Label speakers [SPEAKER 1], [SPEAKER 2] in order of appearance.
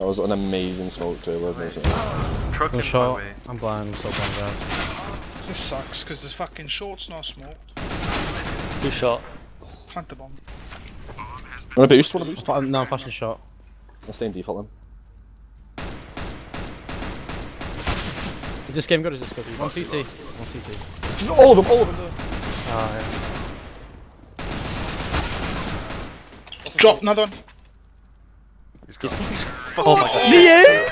[SPEAKER 1] That was an amazing smoke too, wasn't it?
[SPEAKER 2] Truck
[SPEAKER 3] I'm short. I'm blind. I'm so blind, guys.
[SPEAKER 4] This sucks because the fucking short's not smoked.
[SPEAKER 5] Two shot.
[SPEAKER 4] Plant the bomb.
[SPEAKER 1] Wanna boost? Wanna boost?
[SPEAKER 3] Fla- No, I'm flashing shot.
[SPEAKER 1] I'll stay in default
[SPEAKER 3] Is this game good? Is this good? One CT. One CT.
[SPEAKER 1] then. All of them, all of them.
[SPEAKER 3] Ah, yeah.
[SPEAKER 4] Drop another one.
[SPEAKER 2] He's got
[SPEAKER 5] Oh my god.
[SPEAKER 2] Sexy